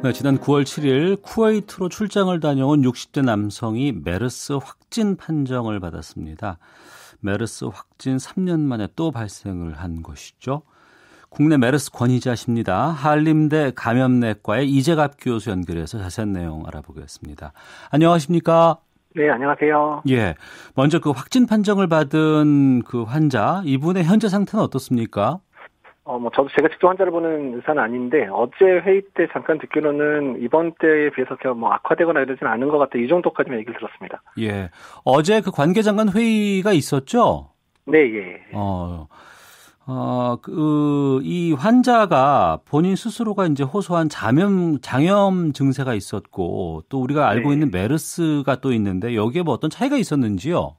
네, 지난 9월 7일 쿠웨이트로 출장을 다녀온 60대 남성이 메르스 확진 판정을 받았습니다. 메르스 확진 3년 만에 또 발생을 한 것이죠. 국내 메르스 권위자십니다. 한림대 감염내과의 이재갑 교수 연결해서 자세한 내용 알아보겠습니다. 안녕하십니까? 네, 안녕하세요. 예. 먼저 그 확진 판정을 받은 그 환자, 이분의 현재 상태는 어떻습니까? 어, 뭐, 저도 제가 직접 환자를 보는 의사는 아닌데, 어제 회의 때 잠깐 듣기로는 이번 때에 비해서 뭐 악화되거나 이러지는 않은 것 같다. 이 정도까지만 얘기를 들었습니다. 예. 어제 그 관계장관 회의가 있었죠? 네, 예. 어, 어, 그, 이 환자가 본인 스스로가 이제 호소한 장염, 장염 증세가 있었고, 또 우리가 알고 네. 있는 메르스가 또 있는데, 여기에 뭐 어떤 차이가 있었는지요?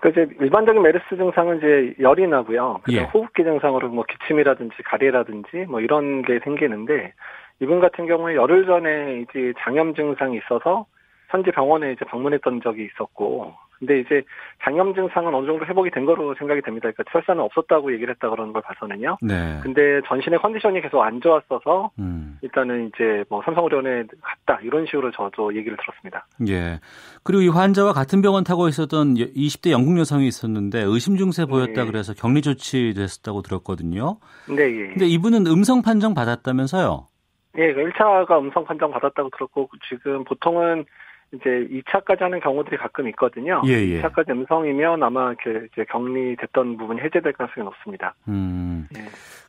그 이제 일반적인 메르스 증상은 이제 열이 나고요. 예. 호흡기 증상으로 뭐 기침이라든지 가래라든지 뭐 이런 게 생기는데 이분 같은 경우에 열흘 전에 이제 장염 증상이 있어서 현지 병원에 이제 방문했던 적이 있었고 근데 이제 장염 증상은 어느 정도 회복이 된 거로 생각이 됩니다. 그러니까 설사는 없었다고 얘기를 했다 그러는 걸 봐서는요. 네. 근데 전신의 컨디션이 계속 안 좋았어서 음. 일단은 이제 뭐 삼성의료원에 갔다 이런 식으로 저도 얘기를 들었습니다. 예. 그리고 이 환자와 같은 병원 타고 있었던 20대 영국 여성이 있었는데 의심 증세 보였다 네. 그래서 격리 조치됐었다고 들었거든요. 네. 예. 근데 이분은 음성 판정 받았다면서요? 예, 1차가 그 음성 판정 받았다고 들었고 지금 보통은 이제 2차까지 하는 경우들이 가끔 있거든요. 예, 예. 2차까지 음성이면 아마 이렇게 격리됐던 부분이 해제될 가능성이 높습니다. 음. 예.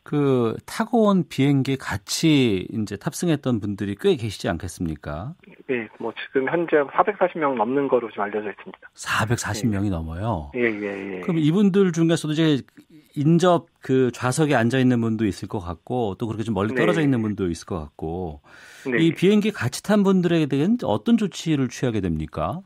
그 타고 온 비행기에 같이 이제 탑승했던 분들이 꽤 계시지 않겠습니까? 예, 뭐 지금 현재 440명 넘는 거로 지금 알려져 있습니다. 440명이 예. 넘어요. 예, 예, 예. 그럼 이분들 중에서도 이제 인접 그 좌석에 앉아 있는 분도 있을 것 같고 또 그렇게 좀 멀리 네. 떨어져 네. 있는 분도 있을 것 같고 네. 이 비행기 같이 탄 분들에 대한 어떤 조치를 취하게 됩니까?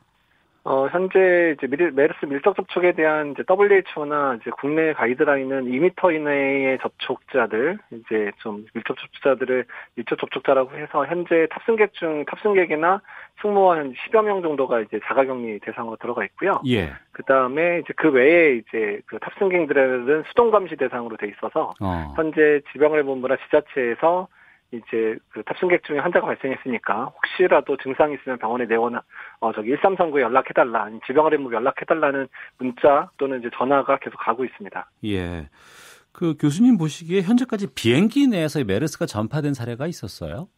어, 현재 이제 메르스 밀접 접촉에 대한 이제 WHO나 이제 국내 가이드라인은 2m 이내의 접촉자들, 이제 좀 밀접 접촉자들을 밀접 접촉자라고 해서 현재 탑승객 중 탑승객이나 승무원 한 10여 명 정도가 이제 자가 격리 대상으로 들어가 있고요. 예. 그 다음에 이제 그 외에 이제 그 탑승객들은 수동 감시 대상으로 돼 있어서 어. 현재 지방의본부나 지자체에서 이제 그 탑승객 중에 환자가 발생했으니까 혹시라도 증상이 있으면 병원에 내거나 어 저기 1339에 연락해 달라 지병의본부 연락해 달라는 문자 또는 이제 전화가 계속 가고 있습니다. 예. 그 교수님 보시기에 현재까지 비행기 내에서 메르스가 전파된 사례가 있었어요?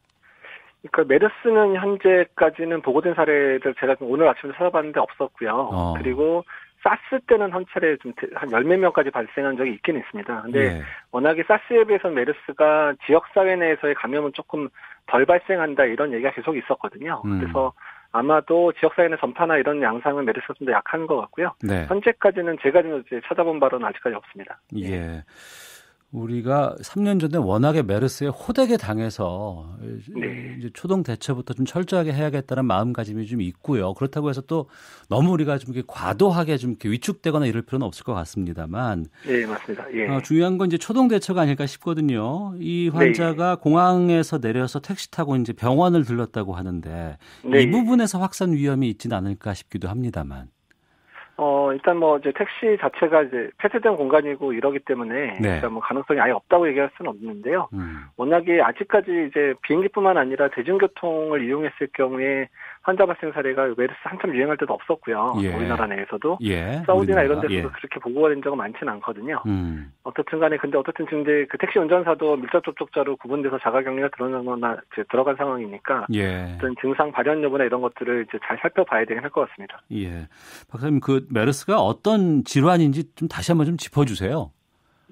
그러니까 메르스는 현재까지는 보고된 사례들 제가 오늘 아침에 찾아봤는데 없었고요. 어. 그리고 사스 때는 한 차례 좀한 열 몇 명까지 발생한 적이 있긴 있습니다. 근데 예. 워낙에 사스에 비해서 메르스가 지역 사회 내에서의 감염은 조금 덜 발생한다 이런 얘기가 계속 있었거든요. 음. 그래서 아마도 지역 사회 내 전파나 이런 양상은 메르스가 좀 더 약한 것 같고요. 네. 현재까지는 제가 좀 이제 찾아본 바로는 아직까지 없습니다. 예. 우리가 3년 전에 워낙에 메르스에 호되게 당해서 네. 이제 초동 대처부터 좀 철저하게 해야겠다는 마음가짐이 좀 있고요. 그렇다고 해서 또 너무 우리가 좀 이렇게 과도하게 좀 이렇게 위축되거나 이럴 필요는 없을 것 같습니다만. 네, 맞습니다. 예. 어, 중요한 건 이제 초동 대처가 아닐까 싶거든요. 이 환자가 네. 공항에서 내려서 택시 타고 이제 병원을 들렀다고 하는데 네. 이 부분에서 확산 위험이 있지는 않을까 싶기도 합니다만. 어, 일단 뭐, 이제 택시 자체가 이제 폐쇄된 공간이고 이러기 때문에, 네. 일단 뭐 가능성이 아예 없다고 얘기할 수는 없는데요. 음. 워낙에 아직까지 이제 비행기뿐만 아니라 대중교통을 이용했을 경우에 환자 발생 사례가 메르스 한참 유행할 때도 없었고요. 예. 우리나라 내에서도. 예. 사우디나 이런 우리나라. 데서도 예. 그렇게 보고가 된 적은 많지는 않거든요. 음. 어떻든 간에 근데 어떻든 지금 이제 그 택시 운전사도 밀접 접촉자로 구분돼서 자가격리가 들어가거나 들어간 상황이니까 예. 어떤 증상 발현 여부나 이런 것들을 이제 잘 살펴봐야 되긴 할 것 같습니다. 예. 박사님 그 메르스가 어떤 질환인지 좀 다시 한번 좀 짚어주세요.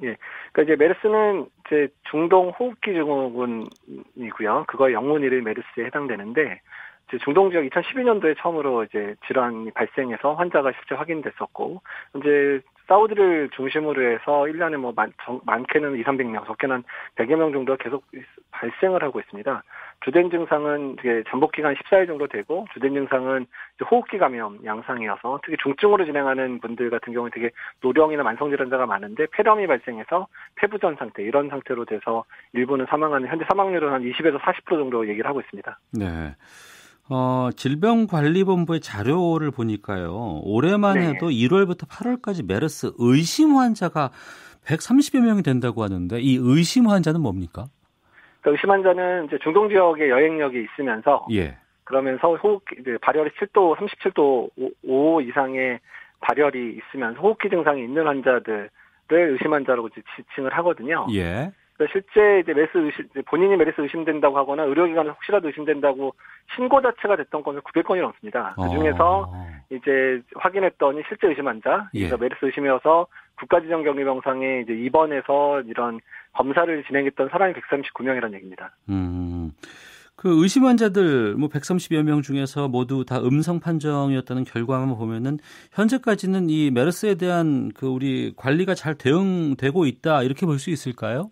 예. 그러니까 이제 메르스는 이제 중동 호흡기 증후군이고요. 그거 영문 이름이 메르스에 해당되는데 이제 중동 지역 2012년도에 처음으로 이제 질환이 발생해서 환자가 실제 확인됐었고 이제 사우디를 중심으로 해서 1년에 뭐 많, 많게는 2, 300명, 적게는 100여 명 정도 계속 발생을 하고 있습니다. 주된 증상은 이게 잠복 기간 14일 정도 되고 주된 증상은 호흡기 감염 양상이어서 특히 중증으로 진행하는 분들 같은 경우는 되게 노령이나 만성 질환자가 많은데 폐렴이 발생해서 폐부전 상태 이런 상태로 돼서 일부는 사망하는 현재 사망률은 한 20에서 40% 정도 얘기를 하고 있습니다. 네. 어, 질병관리본부의 자료를 보니까요. 올해만 네. 해도 1월부터 8월까지 메르스 의심 환자가 130여 명이 된다고 하는데 이 의심 환자는 뭡니까? 그러니까 의심 환자는 이제 중동 지역에 여행력이 있으면서 예. 그러면서 호흡 이제 발열이 7도 37도 5 이상의 발열이 있으면서 호흡기 증상이 있는 환자들을 의심 환자라고 지칭을 하거든요. 예. 그러니까 실제 이제 메르스 의심, 본인이 메르스 의심된다고 하거나 의료기관에 혹시라도 의심된다고 신고 자체가 됐던 건은 900건이 넘습니다. 그 중에서 어. 이제 확인했더니 실제 의심 환자, 예. 그러니까 메르스 의심이어서 국가지정격리병상에 이제 입원해서 이런 검사를 진행했던 사람이 139명이라는 얘기입니다. 음. 그 의심 환자들 뭐 130여 명 중에서 모두 다 음성 판정이었다는 결과만 보면은 현재까지는 이 메르스에 대한 그 우리 관리가 잘 대응되고 있다 이렇게 볼 수 있을까요?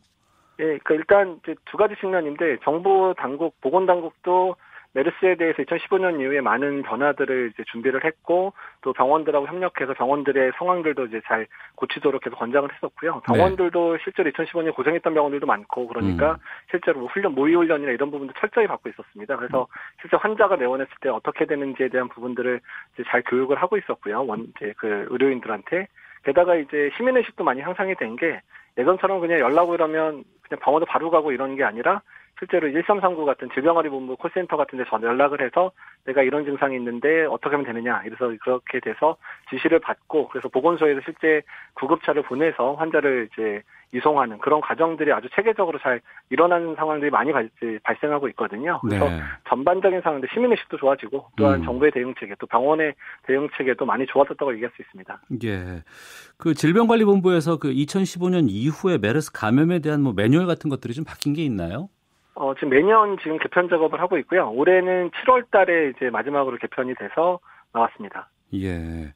예, 그 일단 이제 두 가지 측면인데 정부 당국 보건 당국도 메르스에 대해서 2015년 이후에 많은 변화들을 이제 준비를 했고 또 병원들하고 협력해서 병원들의 상황들도 이제 잘 고치도록 해서 권장을 했었고요. 네. 병원들도 네. 실제로 2015년에 고생했던 병원들도 많고 그러니까 음. 실제로 뭐 훈련 모의 훈련이나 이런 부분도 철저히 받고 있었습니다. 그래서 실제 환자가 내원했을 때 어떻게 되는지에 대한 부분들을 이제 잘 교육을 하고 있었고요. 원 이제 그 의료인들한테 게다가 이제 시민의식도 많이 향상이 된 게 예전처럼 그냥 연락 오려면 그냥 병원도 바로 가고 이런 게 아니라 실제로 1339 같은 질병관리 본부 콜센터 같은 데전 연락을 해서 내가 이런 증상이 있는데 어떻게 하면 되느냐. 그래서 그렇게 돼서 지시를 받고 그래서 보건소에서 실제 구급차를 보내서 환자를 이제 이송하는 그런 과정들이 아주 체계적으로 잘 일어나는 상황들이 많이 발 생하고 있거든요. 그래서 네. 전반적인 상황들 시민의식도 좋아지고 또한 음. 정부의 대응 체계 또 병원의 대응 체계도 많이 좋아졌다고 얘기할 수 있습니다. 예. 그 질병관리본부에서 그 2015년 이후에 메르스 감염에 대한 뭐 매뉴얼 같은 것들이 좀 바뀐 게 있나요? 어, 지금 매년 지금 개편 작업을 하고 있고요. 올해는 7월 달에 이제 마지막으로 개편이 돼서 나왔습니다. 예.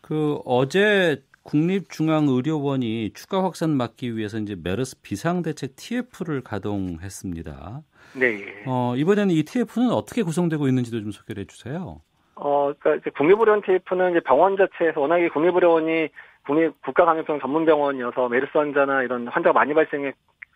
그 어제 국립중앙의료원이 추가 확산 막기 위해서 이제 메르스 비상대책 TF를 가동했습니다. 네. 어, 이번에는 이 TF는 어떻게 구성되고 있는지도 좀 소개를 해 주세요. 어, 그러니까 이제 국립의료원 TF는 이제 병원 자체에서 워낙에 국립의료원이 국립 국가감염병 전문병원이어서 메르스 환자나 이런 환자가 많이 발생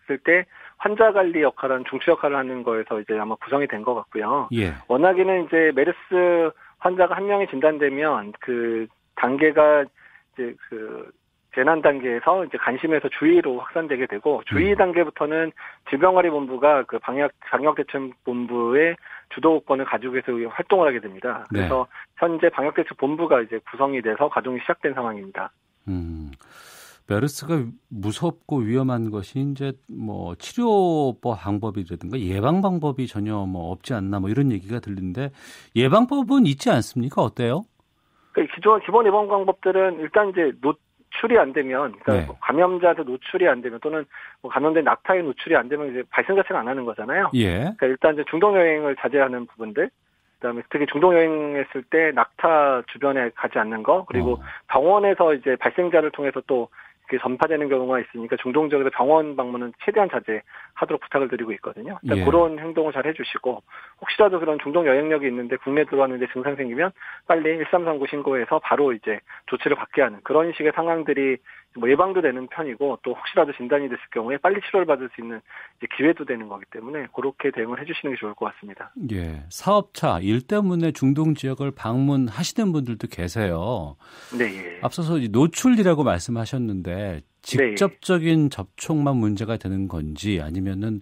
했을 때 환자 관리 역할은 중추 역할을 하는 거에서 이제 아마 구성이 된 것 같고요. 예. 워낙에는 이제 메르스 환자가 한 명이 진단되면 그 단계가 이제 그 재난 단계에서 이제 관심에서 주의로 확산되게 되고 주의 음. 단계부터는 질병관리본부가 그 방역 방역 대책 본부의 주도권을 가지고 해서 활동을 하게 됩니다. 네. 그래서 네. 현재 방역 대책 본부가 이제 구성이 돼서 가동이 시작된 상황입니다. 음. 메르스가 무섭고 위험한 것이 이제 뭐 치료법 방법이라든가 예방 방법이 전혀 뭐 없지 않나 뭐 이런 얘기가 들리는데 예방법은 있지 않습니까? 어때요? 그 기존 기본 예방 방법들은 일단 이제 노출이 안 되면 그러니까 네. 뭐 감염자한테 노출이 안 되면 또는 뭐 감염된 낙타에 노출이 안 되면 이제 발생 자체가 안 하는 거잖아요. 예. 그러니까 일단 이제 중동 여행을 자제하는 부분들 그다음에 특히 중동 여행했을 때 낙타 주변에 가지 않는 거 그리고 어. 병원에서 이제 발생자를 통해서 또 그 전파되는 경우가 있으니까 중동적으로 병원 방문은 최대한 자제하도록 부탁을 드리고 있거든요. 그러니까 예. 그런 행동을 잘 해주시고 혹시라도 그런 중동 여행력이 있는데 국내 들어왔는데 증상 생기면 빨리 1339 신고해서 바로 이제 조치를 받게 하는 그런 식의 상황들이 뭐 예방도 되는 편이고 또 혹시라도 진단이 됐을 경우에 빨리 치료를 받을 수 있는 기회도 되는 거기 때문에 그렇게 대응을 해주시는 게 좋을 것 같습니다. 예, 사업차 일 때문에 중동 지역을 방문하시는 분들도 계세요. 네. 예. 앞서서 노출이라고 말씀하셨는데 직접적인 네. 접촉만 문제가 되는 건지 아니면은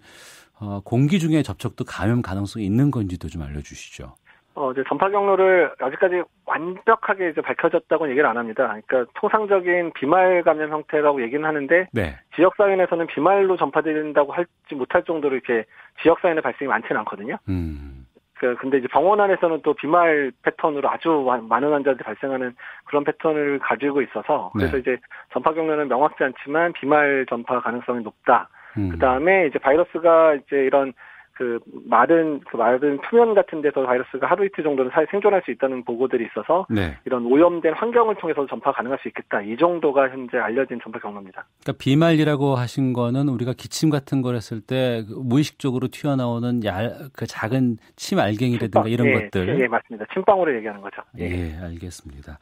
어, 공기 중에 접촉도 감염 가능성이 있는 건지도 좀 알려주시죠. 어, 이제 전파 경로를 아직까지 완벽하게 이제 밝혀졌다고 얘기를 안 합니다. 그러니까 통상적인 비말 감염 형태라고 얘기는 하는데 네. 지역 사회에서는 비말로 전파된다고 할지 못할 정도로 이렇게 지역 사회의 발생이 많지는 않거든요. 음. 그 근데 이제 병원 안에서는 또 비말 패턴으로 아주 많은 환자들이 발생하는 그런 패턴을 가지고 있어서 그래서 네. 이제 전파 경로는 명확지 않지만 비말 전파 가능성이 높다. 음. 그 다음에 이제 바이러스가 이제 이런 그 마른 그 마른 표면 같은 데서 바이러스가 하루 이틀 정도는 사회 생존할 수 있다는 보고들이 있어서 네. 이런 오염된 환경을 통해서 전파 가능할 수 있겠다. 이 정도가 현재 알려진 전파 경로입니다. 그러니까 비말이라고 하신 거는 우리가 기침 같은 걸 했을 때그 무의식적으로 튀어나오는 얄, 그 작은 침 알갱이라든가. 이런 예, 것들. 예, 맞습니다. 침방으로 얘기하는 거죠. 예. 예, 알겠습니다.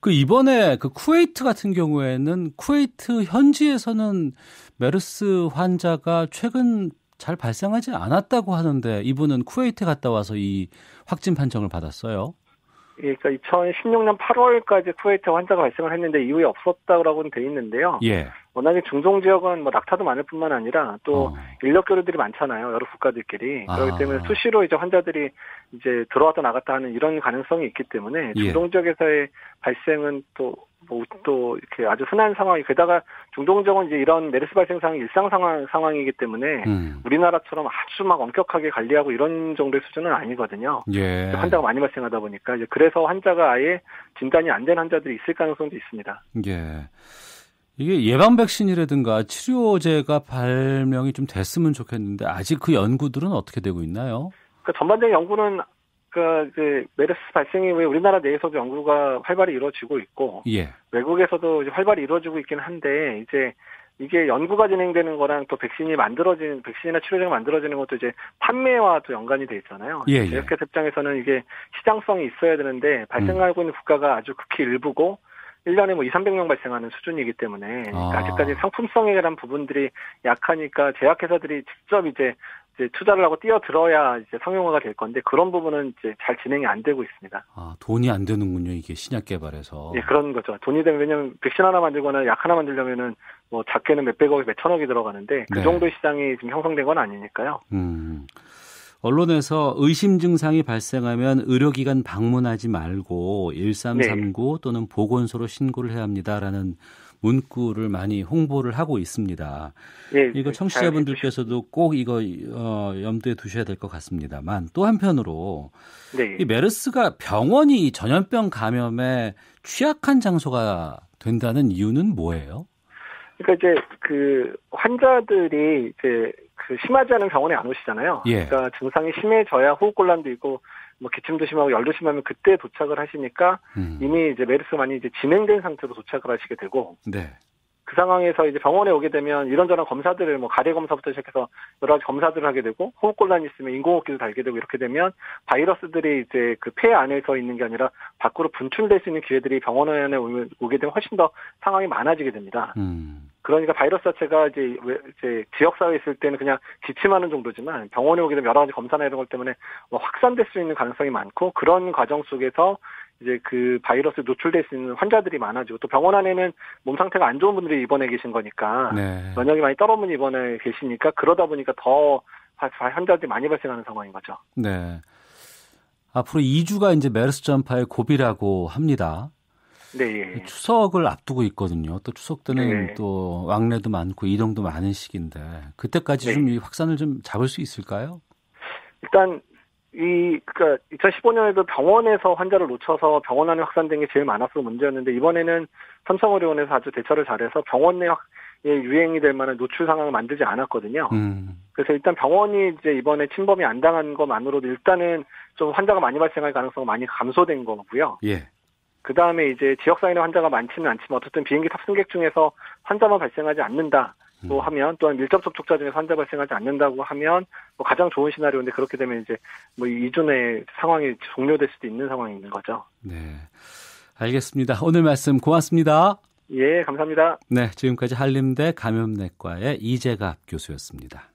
그 이번에 그 쿠웨이트 같은 경우에는 쿠웨이트 현지에서는 메르스 환자가 최근 잘 발생하지 않았다고 하는데 이분은 쿠웨이트 갔다 와서 이 확진 판정을 받았어요. 예, 그러니까 2016년 8월까지 쿠웨이트 환자가 발생을 했는데 이후에 없었다고는 돼 있는데요. 예. 워낙에 중동 지역은 뭐 낙타도 많을 뿐만 아니라 또 어. 인력 교류들이 많잖아요. 여러 국가들끼리. 아. 그렇기 때문에 수시로 이제 환자들이 이제 들어왔다 나갔다 하는 이런 가능성이 있기 때문에 예. 중동 지역에서의 발생은 또뭐 또 이렇게 아주 흔한 상황이 게다가 중동 지역은 이제 이런 메르스 발생 상황이 일상 상황 상황이기 때문에 음. 우리나라처럼 아주 막 엄격하게 관리하고 이런 정도의 수준은 아니거든요. 예. 환자가 많이 발생하다 보니까 이제 그래서 환자가 아예 진단이 안 된 환자들이 있을 가능성도 있습니다. 예. 이게 예방 백신이라든가 치료제가 발명이 좀 됐으면 좋겠는데 아직 그 연구들은 어떻게 되고 있나요? 그 전반적인 연구는 그 이제 메르스 발생 이후에 우리나라 내에서도 연구가 활발히 이루어지고 있고 예. 외국에서도 활발히 이루어지고 있긴 한데 이제 이게 연구가 진행되는 거랑 또 백신이 만들어진 백신이나 치료제가 만들어지는 것도 이제 판매와 또 연관이 돼 있잖아요. 예, 예. 제약회사 입장에서는 이게 시장성이 있어야 되는데 발생하고 음. 있는 국가가 아주 극히 일부고 1년에 뭐 2, 300명 발생하는 수준이기 때문에 아. 아직까지 상품성에 대한 부분들이 약하니까 제약회사들이 직접 이제 이제 투자를 하고 뛰어들어야 이제 상용화가 될 건데 그런 부분은 이제 잘 진행이 안 되고 있습니다. 아, 돈이 안 되는군요. 이게 신약 개발에서. 예, 그런 거죠. 돈이 되면 왜냐면 백신 하나 만들거나 약 하나 만들려면은 뭐 작게는 몇백억, 몇천억이 들어가는데 그 네. 정도 시장이 지금 형성된 건 아니니까요. 음. 언론에서 의심 증상이 발생하면 의료기관 방문하지 말고 1339 네. 또는 보건소로 신고를 해야 합니다라는 문구를 많이 홍보를 하고 있습니다. 네, 이거 청취자분들께서도 꼭 이거 어, 염두에 두셔야 될 것 같습니다만 또 한편으로 네. 이 메르스가 병원이 전염병 감염에 취약한 장소가 된다는 이유는 뭐예요? 그러니까 이제 그 환자들이 이제 그 심하지 않은 병원에 안 오시잖아요. 예. 그러니까 증상이 심해져야 호흡곤란도 있고 뭐 기침도 심하고 열도 심하면 그때 도착을 하시니까 음. 이미 이제 메르스 많이 이제 진행된 상태로 도착을 하시게 되고 네. 그 상황에서 이제 병원에 오게 되면 이런저런 검사들을 뭐 가래 검사부터 시작해서 여러 가지 검사들을 하게 되고 호흡곤란이 있으면 인공호흡기도 달게 되고 이렇게 되면 바이러스들이 이제 그 폐 안에서 있는 게 아니라 밖으로 분출될 수 있는 기회들이 병원에 오게 되면 훨씬 더 상황이 많아지게 됩니다. 음. 그러니까 바이러스 자체가 이제 이제 지역 사회에 있을 때는 그냥 기침하는 정도지만 병원에 오게 되면 여러 가지 검사나 이런 것 때문에 뭐 확산될 수 있는 가능성이 많고 그런 과정 속에서 이제 그 바이러스에 노출될 수 있는 환자들이 많아지고 또 병원 안에는 몸 상태가 안 좋은 분들이 입원해 계신 거니까 네. 면역이 많이 떨어진 입원해 계시니까 그러다 보니까 더 환자들이 많이 발생하는 상황인 거죠. 네. 앞으로 2주가 이제 메르스 전파의 고비라고 합니다. 네. 예. 추석을 앞두고 있거든요. 또 추석 때는 네. 또 왕래도 많고 이동도 많은 시기인데 그때까지 네. 좀이 확산을 좀 잡을 수 있을까요? 일단 이 그러니까 2015년에도 병원에서 환자를 놓쳐서 병원 안에 확산된 게 제일 많아서 문제였는데 이번에는 삼성의료원에서 아주 대처를 잘해서 병원 내 유행이 될 만한 노출 상황을 만들지 않았거든요. 음. 그래서 일단 병원이 이제 이번에 침범이 안 당한 것만으로도 일단은 좀 환자가 많이 발생할 가능성이 많이 감소된 거고요. 예. 그 다음에 이제 지역사회의 환자가 많지는 않지만 어쨌든 비행기 탑승객 중에서 환자만 발생하지 않는다. 또 음. 하면 또한 밀접 접촉자 중에 환자 발생하지 않는다고 하면 뭐 가장 좋은 시나리오인데 그렇게 되면 이제 뭐 이전에 상황이 종료될 수도 있는 상황이 있는 거죠. 네. 알겠습니다. 오늘 말씀 고맙습니다. 예, 감사합니다. 네, 지금까지 한림대 감염내과의 이재갑 교수였습니다.